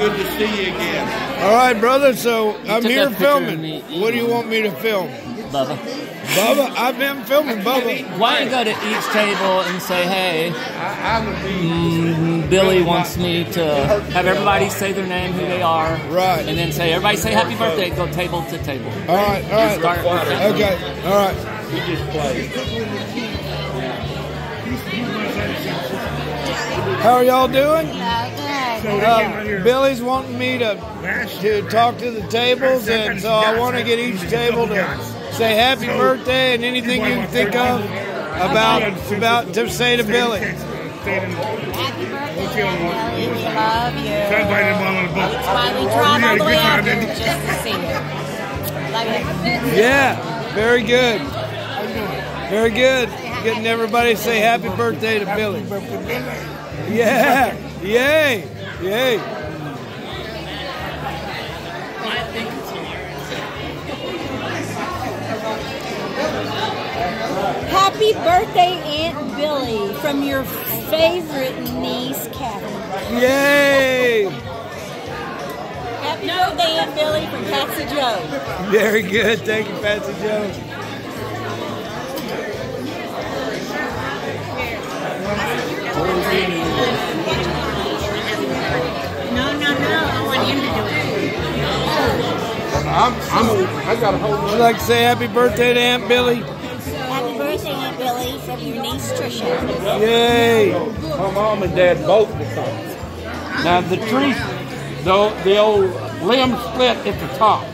good to see you again. All right, brother. So I'm here that picture of filming. me What do you want me to film? Bubba. Bubba, I've been filming Bubba. Why don't you go to each table and say, hey, I, I would be. mm, Billie wants me to have everybody say their name, who they are. Right. And then say, everybody say happy birthday. Go table to table. All right, all right. Start. Okay, all right. We just played. How are y'all doing? Okay. Uh, Billie's wanting me to to talk to the tables, and so I want to get each table to say happy birthday and anything you can think of about about to say to Billie. Happy birthday, Billie. We love you. That's why we drive all the way out here just to see you. Yeah, very good, very good. Getting everybody to say happy birthday to Billie. Yeah, yay, yay. Happy birthday, Aunt Billie, from your favorite niece, Kathy. Yay! Happy birthday, Aunt Billie, from Patsy Joe. Very good. Thank you, Patsy Jones. No, I'm, I'm, I got a whole Would you like to say happy birthday to Aunt Billie? Happy birthday, Aunt Billie, from your niece, Trisha. Yay! My mom and dad both were talking. Now the tree, the, the old limb split at the top,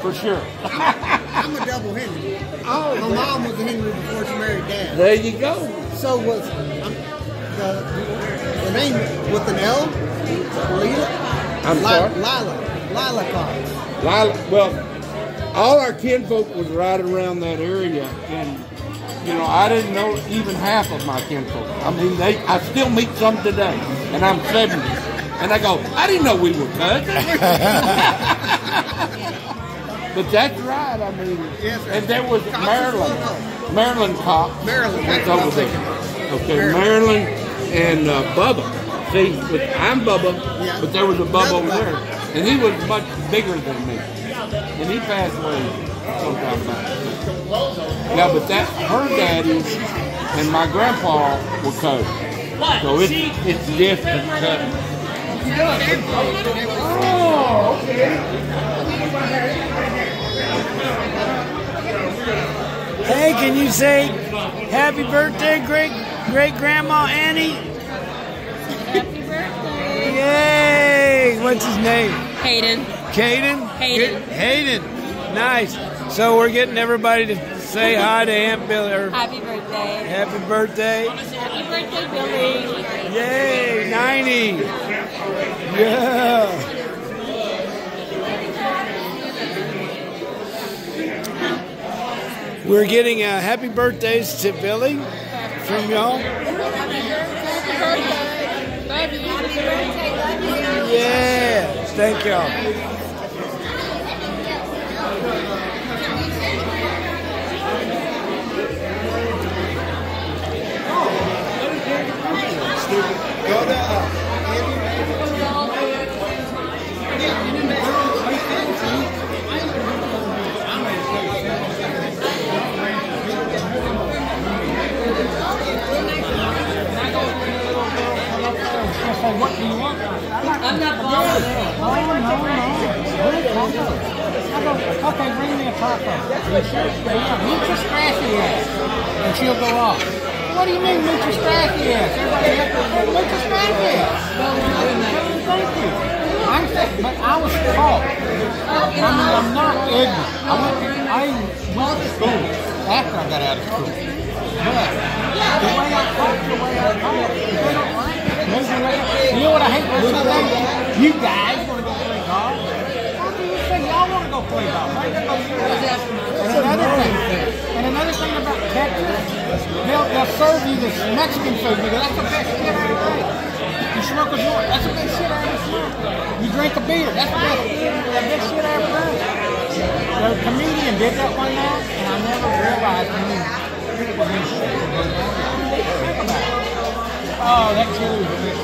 for sure. I'm a double Henry. Oh, My mom was a Henry before she married dad. there you go. So was um, the, the name with an L? Lila? I'm Li- sorry? Lila. Lila Cox. Lila, well, all our kinfolk was right around that area, and you know, I didn't know even half of my kinfolk. I mean, they, I still meet some today, and I'm 70, and I go, I didn't know we were cousins. but that's right. I mean, Yes, sir. and there was Cox is Maryland, well Maryland Cox. Maryland, That's that's over there. Okay, Maryland. Maryland and uh, Bubba. See, with, I'm Bubba, Yeah. but there was a Bubba Another over there, and he was much bigger than me, and he passed away sometime back. Yeah, but that her daddy and my grandpa were cousins, so it's it's distant cousins. Oh, Hey, can you say happy birthday, great great grandma Annie? Yay! What's his name? Hayden. Caden? Hayden. Hayden. Nice. So we're getting everybody to say hi to Aunt Billie. Happy birthday. happy birthday. Happy birthday, Billie. Yay! 90. Yeah. We're getting uh, happy birthdays to Billie from y'all. Yeah. Thank y'all. School. But the way I talk, the way I talk, they don't like it. You know what I hate most of the? You guys want to go play golf. How do you say y'all want to go play golf? And another thing, and another thing about Texas, they'll, they'll serve you this Mexican food. You that's the best shit I ever ate. You smoke a joint, that's the best shit I ever smoked. You drink a beer, that's the best, the best shit I ever done. The comedian did that one night, and I never realized when he was in shit. Think about it. Oh, that chili was good.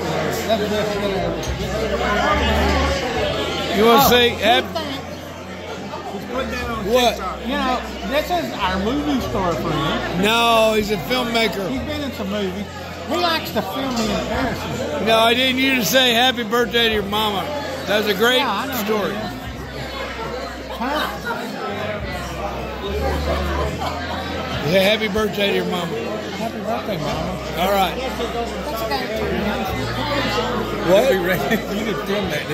That's the best chili ever. You want to Oh, say two happy? things. Put that on What? TikTok. You know, this is our movie star friend. No, he's a filmmaker. He's been in some movies. He likes to film me in Paris. No, I didn't you to say happy birthday to your mama. That's a great Yeah, I know who story. Huh? Yeah, happy birthday to your mama. Happy birthday, Mama. All right. What? You can film that,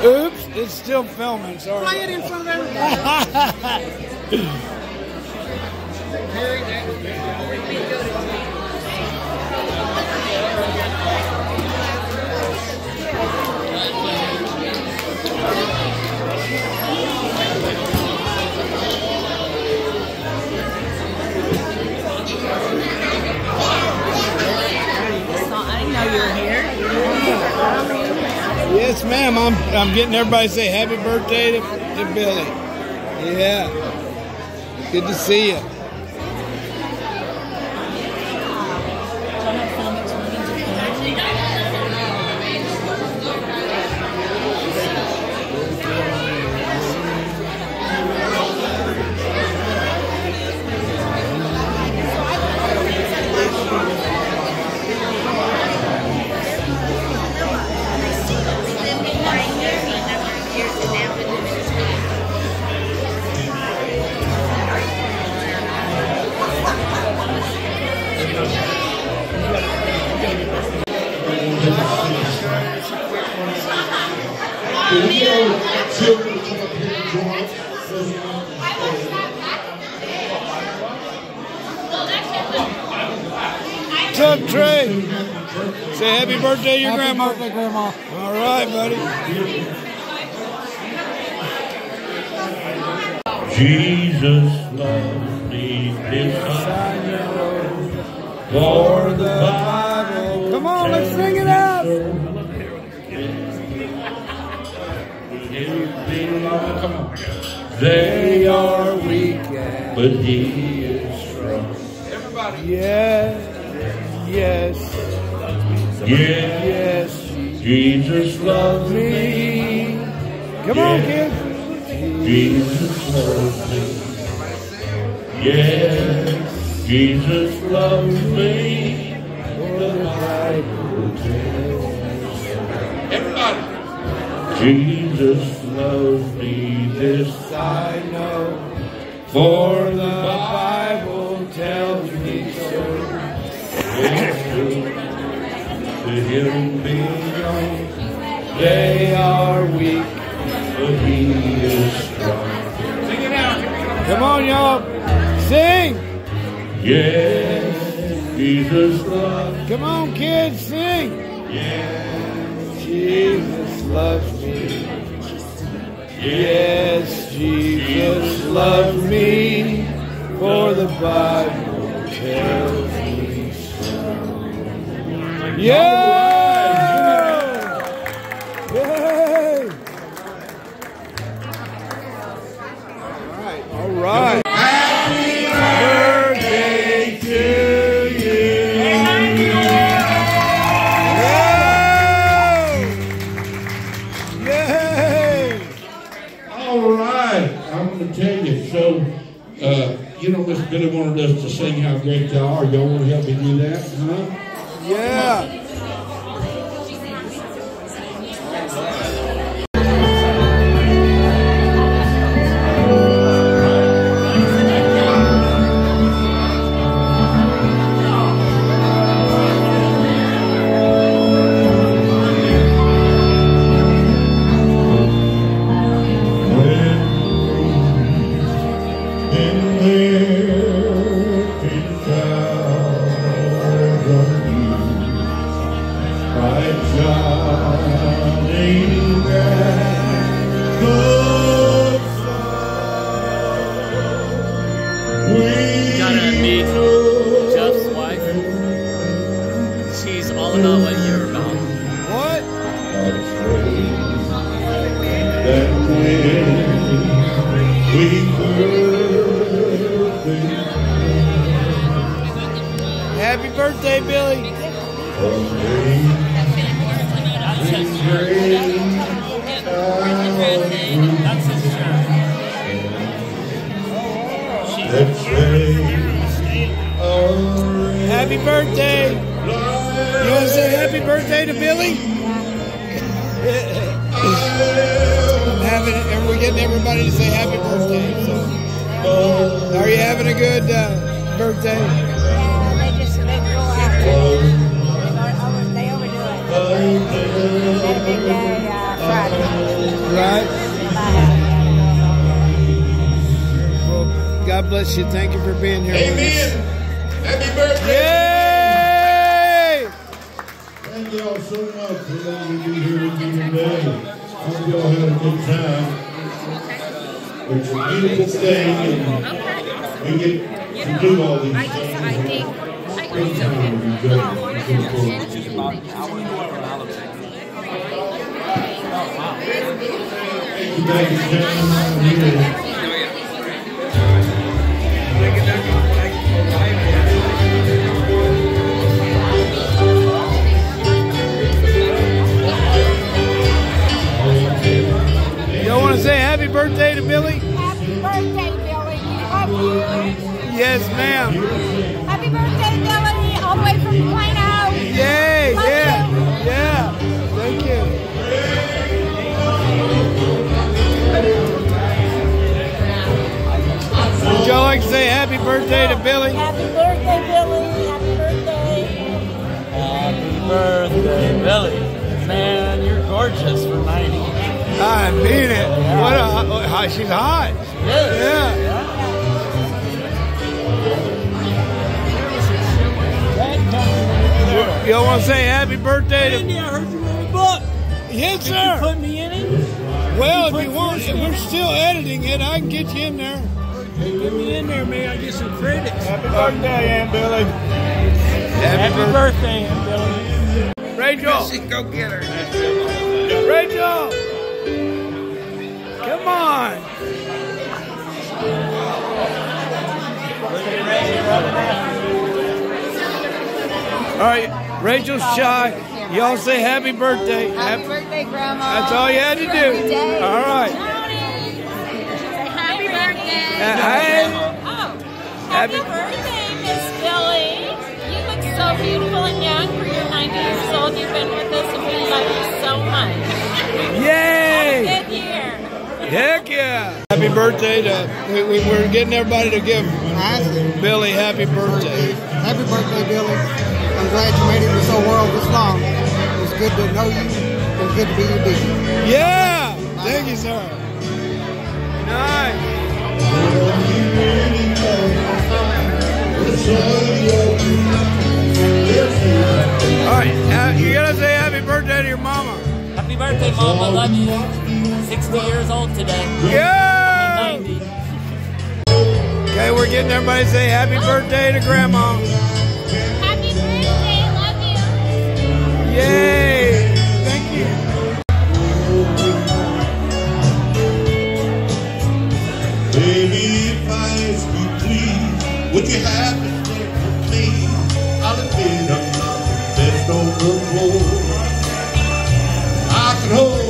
dude. Oops, it's still filming. Sorry. Play it in front of everybody. Yes, ma'am. I'm I'm getting everybody to say happy birthday to, to Billie. Yeah. Good to see you. What's up, Trey? Say happy birthday to your Happy grandma. birthday, Grandma. All right, buddy. Jesus loves me this I know. For the Bible Come on, let's sing it out. They are weak, but he is strong. Yes, yes, Yes, yes. Jesus loves me. Come on, kid. Jesus loves me. Yes, Jesus loves me. The Bible tells Everybody. Jesus loves me, this I know, for the To him belong, They are weak. but he is strong. Sing it out. Come on, y'all. Sing. Yes, Jesus loves Come on, kids, sing. Yes, Jesus loves me. Yes, Jesus loves me. For the Bible Yeah! Yay! All right. Happy birthday to you. Yay! All right, I'm going to tell you. So, uh, you know, Miss Billie wanted us to sing how great they are. Y'all want to help me do that? Huh? Yeah. Billie? I'm having, and we're getting everybody to say happy birthday. So, are you having a good uh, birthday? Yeah, they just they go out. They, go over, they overdo it. Had a big day uh, Friday. Right. in my house. Well, God bless you. Thank you for being here. Amen. Happy birthday. Yay! Thank y'all so much for letting me be here with you today. Hope y'all had a good time. It's a beautiful day and we get to do all these things. I think, I for Thank you, ladies and gentlemen. Yes, ma'am. Happy birthday, Billie. All the way from Plano. Yay! Love Yeah, you. yeah. Thank you. Would y'all like to say happy birthday to Billie? Happy birthday, Billie. Happy birthday. Happy birthday, Billie. Man, you're gorgeous for 90. I mean it. What a, uh, she's hot. Yes. Yeah. Y'all want to say happy birthday to? Andy, I heard you wrote a book. Yes, Did you sir. put me in it? Well, put if you want, yours in we're still editing it. I can get you in there. Get me in there, man. I get some credits. Happy birthday, Aunt Billie. Happy birthday, Aunt Billie. Rachel. Go get her. Rachel. Come on. All right, Rachel's shy. Y'all say happy birthday. Happy Happy- birthday, Grandma. That's all you had to do. day. All right. Say happy birthday. Uh, hey. Oh, Happy- happy birthday, Miss Billie. You look so beautiful and young for your 90 years old. You've been with us and we love you so much. Yay! Good year. Heck yeah! Happy birthday to, we, we, we're getting everybody to give Billie happy birthday. happy birthday, Billie. I'm glad you made it this whole world this long. It was good to know you. It was good to be your dude. Yeah! Thank you, sir. Nice. All right, uh, you gotta say happy birthday to your mama. Happy birthday, Mom. I love you. 60 years old today. Yeah! Okay, we're getting everybody to say happy birthday to grandma. Yay! Thank you. Baby, if I ask you please, would you have with me? I'll admit I'm best on the floor. I can hold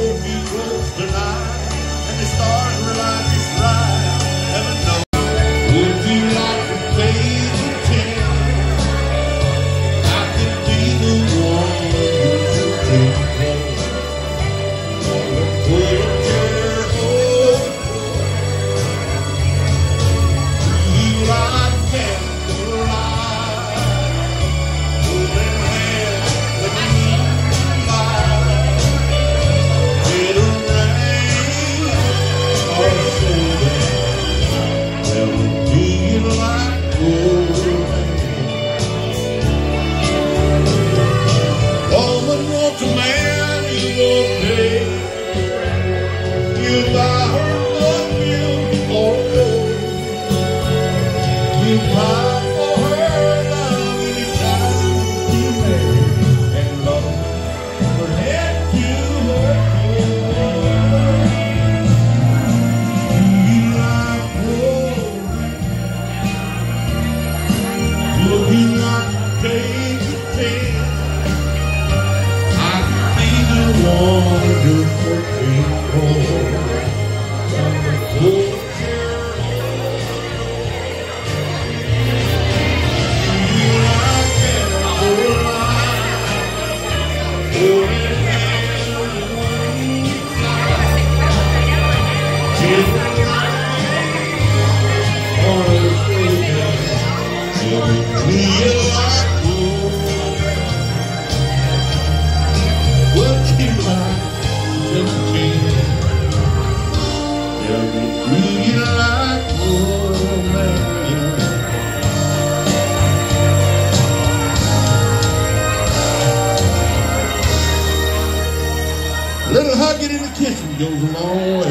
goes a long way.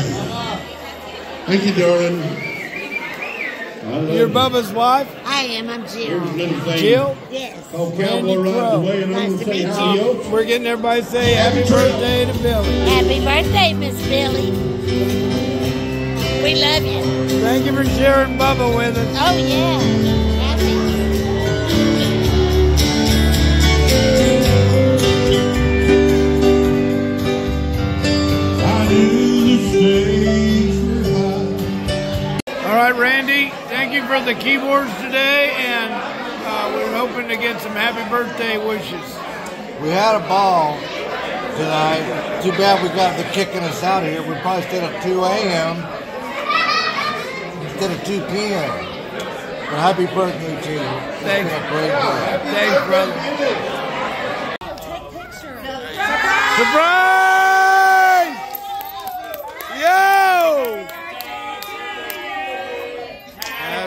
Thank you, darling. You're Your you. Bubba's wife, I am. I'm Jill. Jill. Yes. called Randy Cowboy Rides Crow. Away, and I'm Nice to going to meet say you. We're getting everybody to say happy birthday to Billie. Happy birthday, Miss Billie. We love you. Thank you for sharing Bubba with us. Oh yeah. Thank you for the keyboards today, and uh, we're hoping to get some happy birthday wishes. We had a ball tonight. Too bad we got the kicking us out of here. We probably stayed at 2 a.m. instead of 2 p.m. But happy birthday to you. It's Thank been you. a great day. Thanks, brother. Surprise! Yo!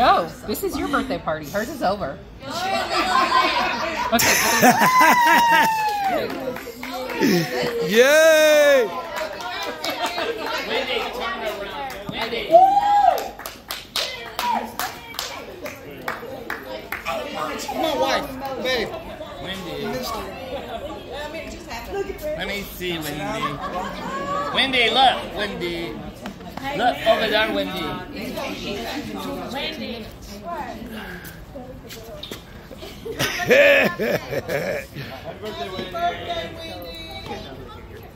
No, this is your birthday party. Hers is over. Okay. Yay! My wife, babe. Let me see, Wendy. Wendy, look, Wendy. Look over there, Wendy. Wendy.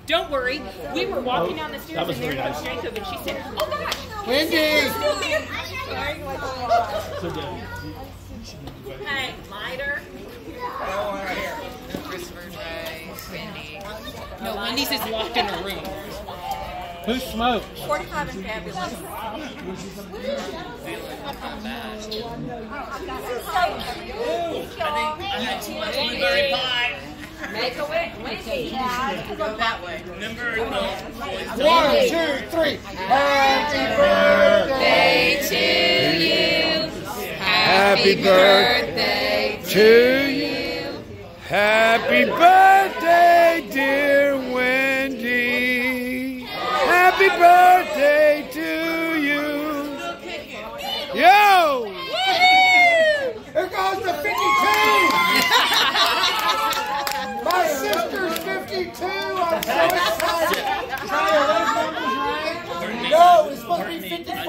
Don't worry. We were walking down the stairs and there was Jacob, and she said, "Oh gosh, Wendy. you're still here." Hey, lighter. No, Wendy's is locked in a room. Who smoked? 45 and fabulous. I had too much blueberry pie. Make a wish, Wendy. Go that way. Remember those? One, two, three. Happy birthday. To you. Happy birthday to you. Happy birthday, Happy birthday to you. Yo! Here goes the 52. My sister's 52. I'm so excited. Try to numbers right. No, it's supposed to be 54.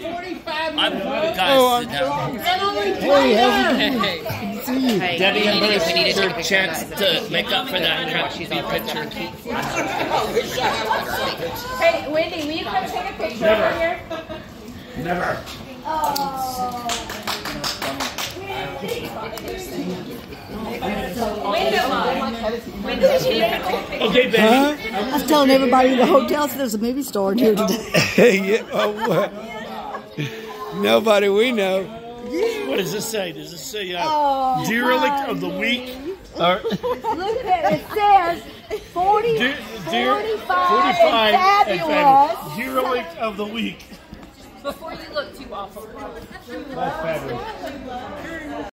45 I'm, guys, Oh, sit down. Hey, Hey, Debbie and Bruce, it's your chance to make up for that crappy picture. Hey, Wendy, will you come take a picture over here? Never. Window mine. Window cheap. Okay, baby. Huh? I was telling everybody in the hotel there's a movie store in here today. yeah, oh, what? Nobody we know. What does this say? Does this say uh, Oh, derelict of the week? Or Look at it. It says 40, de- dear, 45, 45 and and fabulous. fabulous. Derelict of the week. Before you look too awful. That's fabulous.